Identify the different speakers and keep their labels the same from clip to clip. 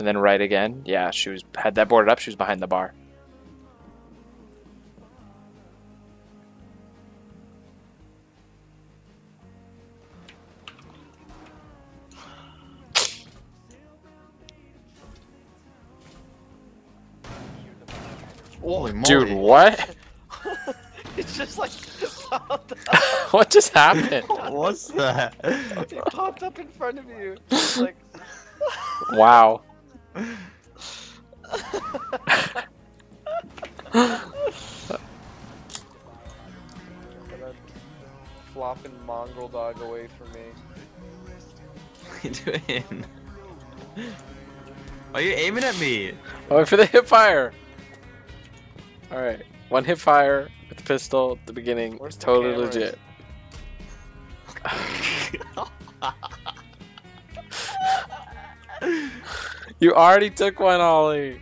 Speaker 1: And then right again. Yeah, she was had that boarded up. She was behind the bar.
Speaker 2: Holy moly.
Speaker 1: Dude, what?
Speaker 3: It's just like
Speaker 1: what just happened?
Speaker 2: What's that?
Speaker 3: it popped up in front of you. Like
Speaker 1: Wow.
Speaker 3: That flopping mongrel dog away from me.
Speaker 2: What are you doing? Why are you aiming at me?
Speaker 1: Wait for the hip fire. All right, one hip fire with the pistol at the beginning.
Speaker 3: Where's
Speaker 1: It's
Speaker 3: the
Speaker 1: totally
Speaker 3: cameras?
Speaker 1: legit. You already took one, Ollie.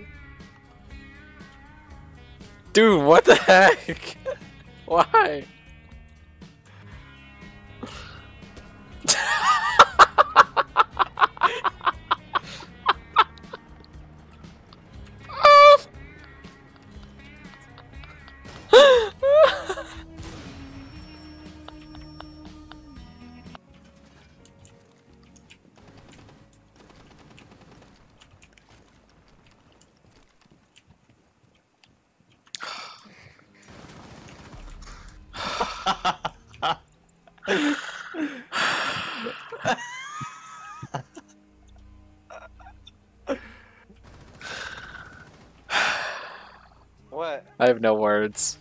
Speaker 1: Dude, what the heck? Why? Have no words.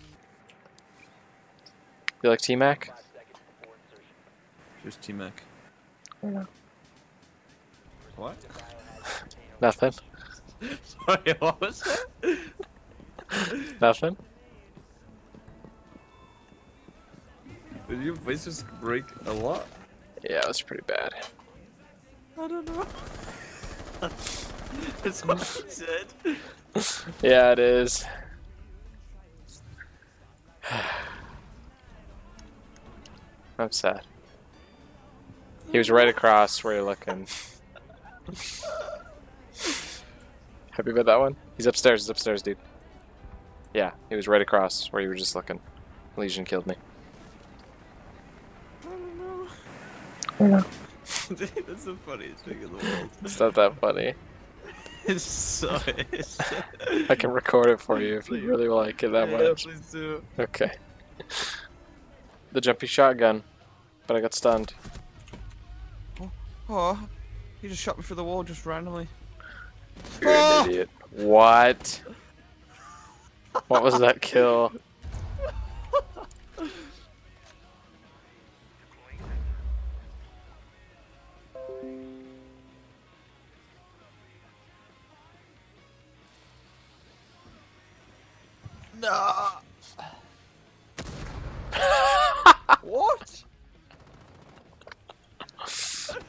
Speaker 1: You like T Mac?
Speaker 2: Just T Mac. What?
Speaker 1: Nothing.
Speaker 2: Sorry, what was that?
Speaker 1: Nothing.
Speaker 2: Did your voice just break a lot?
Speaker 1: Yeah, it was pretty bad.
Speaker 2: I don't know. That's what she said.
Speaker 1: Yeah, it is. I'm sad. He was right across where you're looking. Happy about that one? He's upstairs, he's upstairs, dude. Yeah, he was right across where you were just looking. Legion killed me.
Speaker 2: I don't Dude, that's the funniest thing in the world.
Speaker 1: It's not that funny.
Speaker 2: It's so. It's
Speaker 1: I can record it for you if you really like it that
Speaker 2: yeah,
Speaker 1: much.
Speaker 2: please do.
Speaker 1: Okay. The jumpy shotgun, but I got stunned.
Speaker 2: Oh, he just shot me through the wall just randomly.
Speaker 1: You're
Speaker 2: Ah!
Speaker 1: an idiot. What? What was that kill?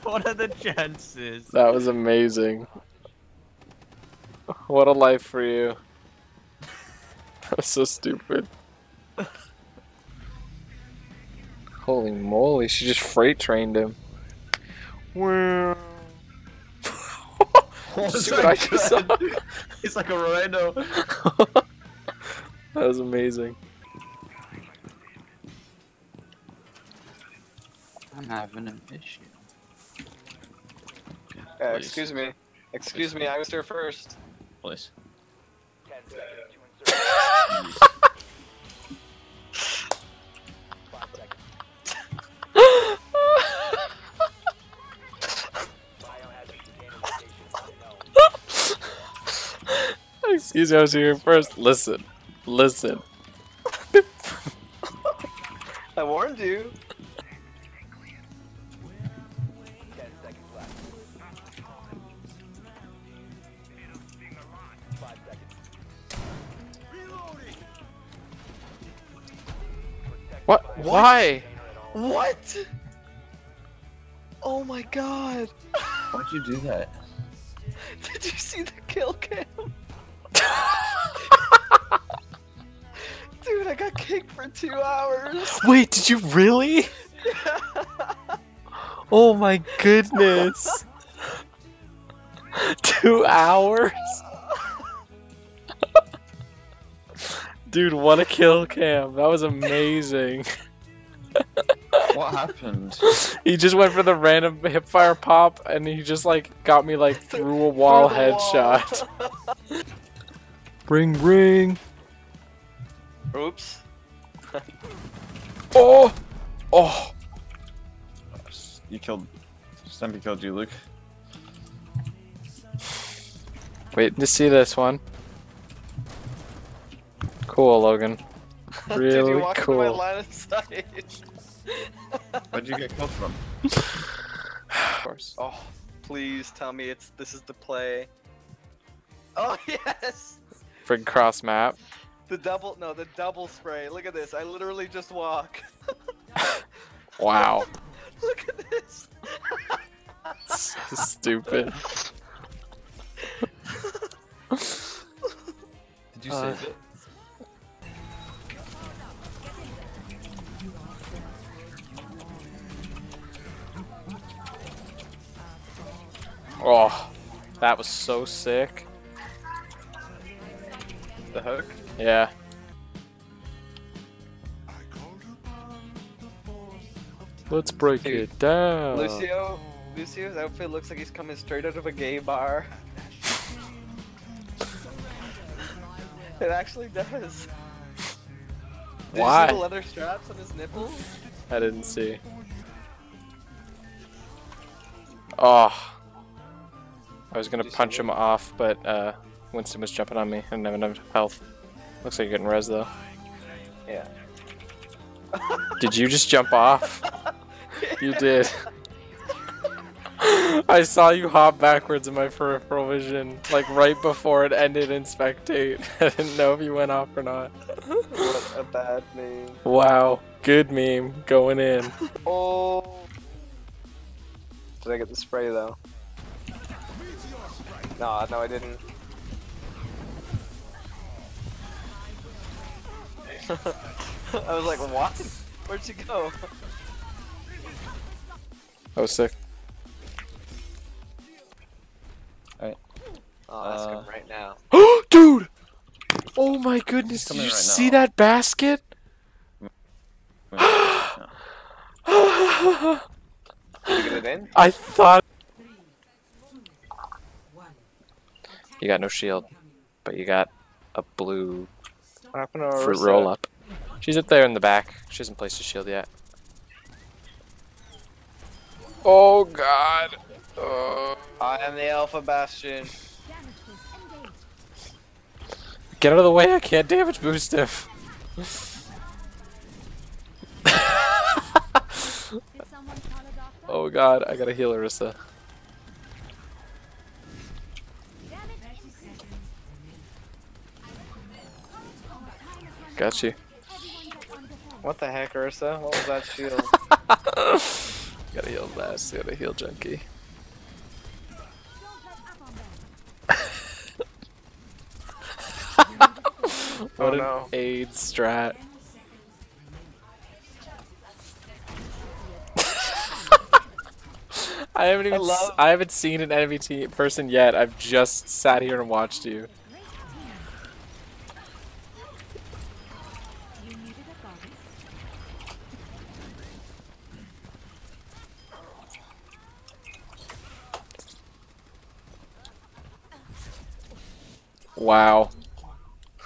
Speaker 2: What are the chances?
Speaker 1: That was amazing. What a life for you. That was so stupid. Holy moly, she just freight trained him. Wow.
Speaker 2: What
Speaker 1: See what I just saw?
Speaker 2: He's like a rhino.
Speaker 1: that was amazing.
Speaker 4: I'm having an issue.
Speaker 3: Uh, excuse me. Excuse me, I was there first.
Speaker 2: Please.
Speaker 1: Excuse me, I was here first. Listen. Listen.
Speaker 3: I warned you.
Speaker 1: What? Why?
Speaker 3: What? Oh my god.
Speaker 4: Why'd you do that?
Speaker 3: Did you see the kill cam? Dude, I got kicked for two hours.
Speaker 1: Wait, did you really? Oh my goodness. Two hours? Dude, what a kill cam. That was amazing.
Speaker 2: What happened?
Speaker 1: He just went for the random hipfire pop and he just like got me like through a wall
Speaker 3: Through the wall.
Speaker 1: headshot. ring ring.
Speaker 3: Oops.
Speaker 1: Oh! Oh!
Speaker 2: You killed. Stampy killed you, Luke.
Speaker 1: Wait to see this one. Cool, Logan.
Speaker 3: Did
Speaker 1: Really
Speaker 3: you walk into
Speaker 1: cool.
Speaker 3: my line of sight?
Speaker 2: Where'd you get killed from?
Speaker 1: Of course.
Speaker 3: oh, please tell me it's this is the play. Oh yes!
Speaker 1: Frig cross map.
Speaker 3: The double no, the double spray. Look at this. I literally just walk.
Speaker 1: Wow.
Speaker 3: Look at this.
Speaker 1: So stupid.
Speaker 2: Did you
Speaker 1: Uh,
Speaker 2: save it?
Speaker 1: Oh, that was so sick.
Speaker 3: The hook.
Speaker 1: Yeah. Let's break
Speaker 3: Dude,
Speaker 1: it down.
Speaker 3: Lucio, Lucio's outfit looks like he's coming straight out of a gay bar. it actually does. Did
Speaker 1: Why?
Speaker 3: you see the leather straps on his nipples?
Speaker 1: I didn't see. Oh. I was gonna
Speaker 3: Did you see
Speaker 1: punch him off, but uh, Winston was jumping on me and didn't have enough health. Looks like you're getting res though.
Speaker 3: Yeah.
Speaker 1: Did you just jump off? You did. I saw you hop backwards in my peripheral vision, like right before it ended in spectate. I didn't know if you went off or not.
Speaker 3: What a bad name.
Speaker 1: Wow, good meme going in.
Speaker 3: Oh. Did I get the spray though? No, no, I didn't. I was like, what? Where'd she go?
Speaker 1: I was sick. All right.
Speaker 3: Oh, ask
Speaker 2: Uh,
Speaker 3: him right now.
Speaker 1: Dude! Oh my goodness, did you
Speaker 2: right
Speaker 1: see
Speaker 2: now.
Speaker 1: that basket?
Speaker 3: Did you get it in?
Speaker 1: I thought. You got no shield, but you got a blue
Speaker 3: What happened to
Speaker 1: fruit roll up. She's up there in the back. She hasn't placed a shield yet. Oh god. Uh,
Speaker 3: I am the Alpha Bastion.
Speaker 1: get out of the way, I can't damage boost him. oh god, I gotta heal Arissa. Got you.
Speaker 3: What the heck, Ursa? What was that shield?
Speaker 1: Gotta heal last, gotta heal junkie. Oh, what
Speaker 3: Oh,
Speaker 1: an
Speaker 3: no.
Speaker 1: aid strat. I haven't even. I, I haven't seen an enemy team person yet. I've just sat here and watched you. Wow.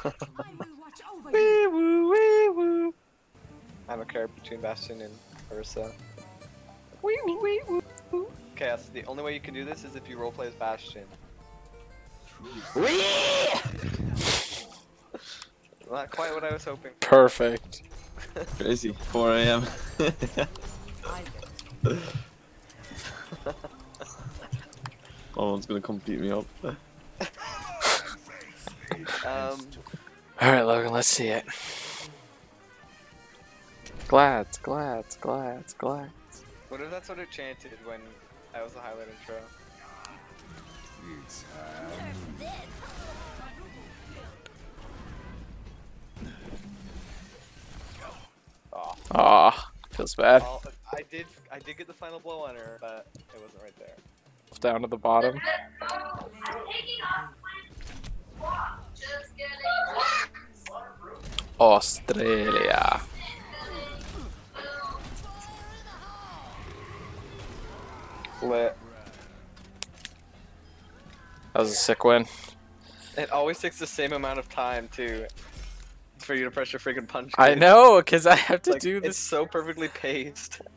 Speaker 3: Wee woo, wee woo. I don't care between Bastion and Ursa. Wee woo, wee woo. Okay, that's the only way you can do this is if you roleplay as Bastion. Wee! Not quite what I was hoping. for.
Speaker 1: Perfect.
Speaker 2: Crazy. 4 a.m. oh, one's gonna come beat me up.
Speaker 3: Um,
Speaker 1: Alright, Logan, let's see it. Glads, glads, glads, glads.
Speaker 3: what if that's what it chanted when I was the highlight intro? Oh,
Speaker 1: Aw, feels bad.
Speaker 3: well, I did. I did get the final blow on her, but it wasn't right there.
Speaker 1: Down to the bottom. Australia.
Speaker 3: Lit.
Speaker 1: That was a sick win.
Speaker 3: It always takes the same amount of time too for you to press your freaking punch.
Speaker 1: I know, because I have to
Speaker 3: Like,
Speaker 1: do
Speaker 3: It's
Speaker 1: this.
Speaker 3: so perfectly paced.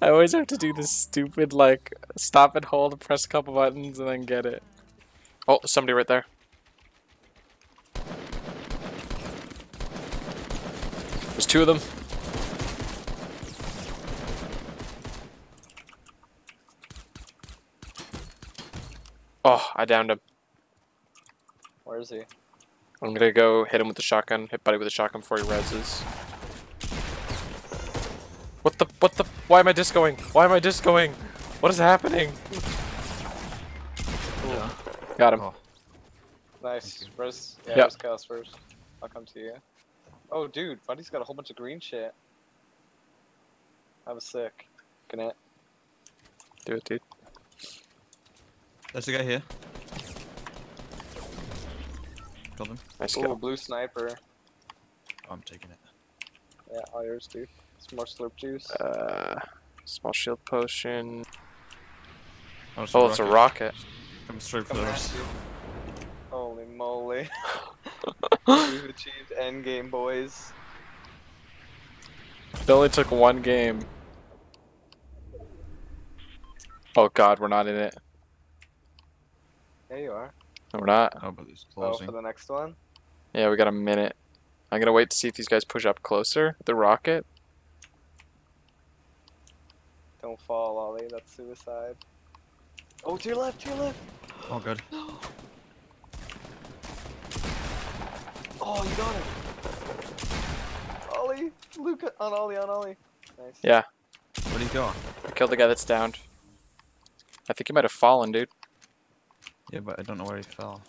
Speaker 1: I always have to do this stupid, like, stop and hold, press a couple buttons, and then get it. Oh, somebody right there. There's two of them. Oh, I downed him.
Speaker 3: Where is he?
Speaker 1: I'm gonna go hit him with the shotgun, hit buddy with the shotgun before he reses. What the, what the, why am I discoing? Why am I discoing? What is happening? Got him.
Speaker 2: Oh.
Speaker 3: Nice. Where's yeah,
Speaker 1: Yeah.
Speaker 3: where's Chaos first? I'll come to you. Oh dude, Buddy's got a whole bunch of green shit. That was sick. Good night.
Speaker 1: Do it, dude.
Speaker 2: There's a guy here. Killed him.
Speaker 1: Nice
Speaker 3: Ooh,
Speaker 1: kill.
Speaker 3: blue sniper.
Speaker 2: Oh, I'm taking it.
Speaker 3: Yeah, all yours, dude. Some more slurp juice.
Speaker 1: Uh, small shield potion.
Speaker 2: Oh, it's
Speaker 1: Oh, it's a rocket.
Speaker 2: Coming straight for
Speaker 3: Come
Speaker 2: us.
Speaker 3: Holy moly. We've achieved endgame, boys.
Speaker 1: It only took one game. Oh god, we're not in it.
Speaker 3: Yeah, you are.
Speaker 1: No, we're not.
Speaker 2: Oh, but it's closing.
Speaker 3: Oh, for the next one?
Speaker 1: Yeah, we got a minute. I'm gonna wait to see if these guys push up closer. The rocket.
Speaker 3: Don't fall, Ollie. That's suicide. Oh, to your left, to your left.
Speaker 2: Oh, good.
Speaker 3: Oh, you got it. Ollie, Luca, on Ollie, on Ollie. Nice.
Speaker 1: Yeah,
Speaker 2: What are you doing?
Speaker 1: I killed the guy that's downed. I think he might have fallen, dude.
Speaker 2: Yeah, but I don't know where he fell.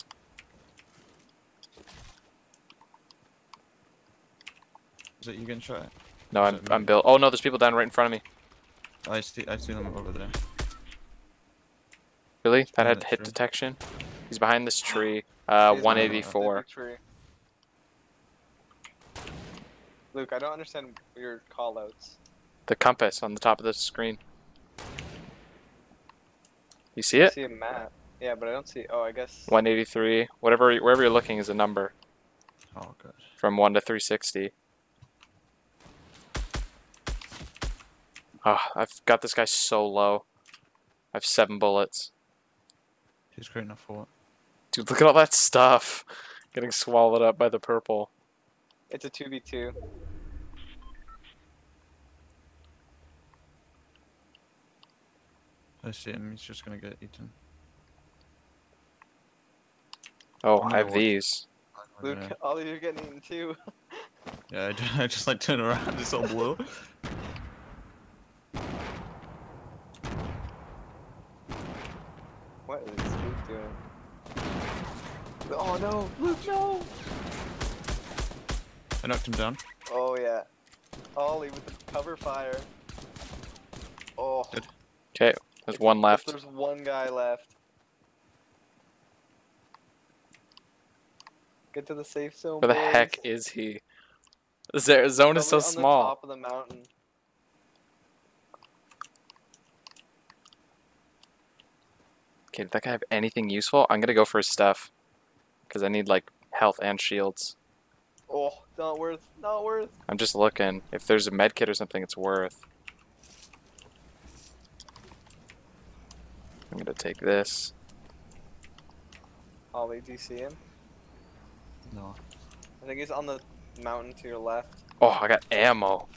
Speaker 2: Is it you getting shot at?
Speaker 1: No,
Speaker 2: Is
Speaker 1: I'm, I'm
Speaker 2: me?
Speaker 1: Bill. Oh no, there's people down right in front of me.
Speaker 2: I see, I see them over there.
Speaker 1: Really? That had hit
Speaker 2: true.
Speaker 1: detection. He's behind this tree. Uh,
Speaker 3: He's
Speaker 1: 184.
Speaker 3: tree. Luke, I don't understand your callouts.
Speaker 1: The compass on the top of the screen. You see
Speaker 3: I
Speaker 1: it?
Speaker 3: see a map. Yeah, but I don't see. Oh, I guess.
Speaker 1: 183. Whatever, wherever you're looking is a number
Speaker 2: Oh, good.
Speaker 1: from 1 to 360. Oh, ah, I've got this guy so low. I have seven bullets.
Speaker 2: He's great enough for it.
Speaker 1: Dude, look at all that stuff. Getting swallowed up by the purple.
Speaker 3: It's a 2v2.
Speaker 2: I see him, he's just gonna get eaten.
Speaker 1: Oh,
Speaker 2: I'm
Speaker 1: I have
Speaker 2: gonna
Speaker 1: these.
Speaker 3: Luke,
Speaker 2: gonna-
Speaker 3: Ollie, you're getting eaten too.
Speaker 2: Yeah, I just like turn around, it's all blue.
Speaker 3: what is Luke doing? Oh no, Luke, no!
Speaker 2: I knocked him down.
Speaker 3: Oh yeah. Ollie with the cover fire. Oh.
Speaker 2: Good.
Speaker 1: Okay, there's
Speaker 3: if-
Speaker 1: one left.
Speaker 3: There's one guy left. Get to the safe zone.
Speaker 1: Where the
Speaker 3: boys.
Speaker 1: heck is he? The zone is so
Speaker 3: Probably on the
Speaker 1: small.
Speaker 3: top of the mountain.
Speaker 1: Okay, did that guy have anything useful? I'm gonna go for his stuff. Because I need, like, health and shields.
Speaker 3: Oh, not worth. Not worth.
Speaker 1: I'm just looking. If there's a med kit or something, it's worth. I'm gonna take this.
Speaker 3: Ollie, do you see him?
Speaker 2: No.
Speaker 3: I think he's on the mountain to your left.
Speaker 1: Oh, I got ammo.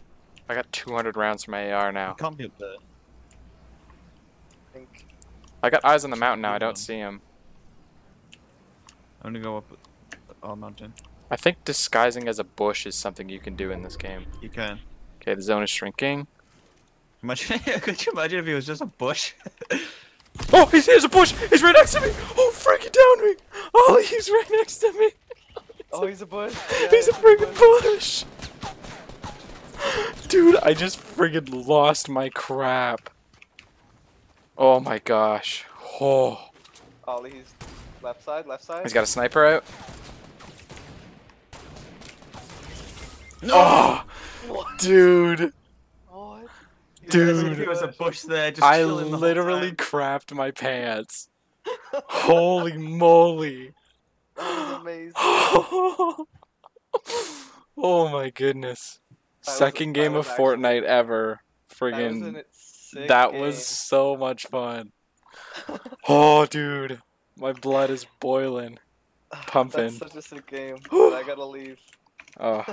Speaker 1: I got 200 rounds for my AR now.
Speaker 2: He can't there.
Speaker 3: I think.
Speaker 1: I got eyes on the mountain now. I don't see him.
Speaker 2: I'm gonna go up our mountain.
Speaker 1: I think disguising as a bush is something you can do in this game.
Speaker 2: You can.
Speaker 1: Okay, the zone is shrinking.
Speaker 2: Imagine, could you imagine if he was just a bush?
Speaker 1: Oh, he's, here's a bush! He's right next to me! Oh, frick, down downed me! Oh, he's right next to me!
Speaker 3: Oh, he's a bush.
Speaker 1: He's a
Speaker 3: Yeah,
Speaker 1: friggin' bush! Dude, I just friggin' lost my crap. Oh my gosh. Oh.
Speaker 3: Ollie, he's left side, left side.
Speaker 1: He's got a sniper out. Oh,
Speaker 3: What?
Speaker 1: dude. Dude.
Speaker 5: There was a bush there, just
Speaker 1: I
Speaker 5: the
Speaker 1: literally crapped my pants. Holy moly.
Speaker 3: That was amazing.
Speaker 1: oh my goodness.
Speaker 3: That
Speaker 1: Second
Speaker 3: that
Speaker 1: game
Speaker 3: was
Speaker 1: of
Speaker 3: actually-
Speaker 1: Fortnite ever.
Speaker 3: That was
Speaker 1: Friggin'
Speaker 3: an- sick
Speaker 1: that was so much fun. Oh, dude. My blood is boiling. pumping.
Speaker 3: That's such a sick game. I gotta leave.
Speaker 1: Oh,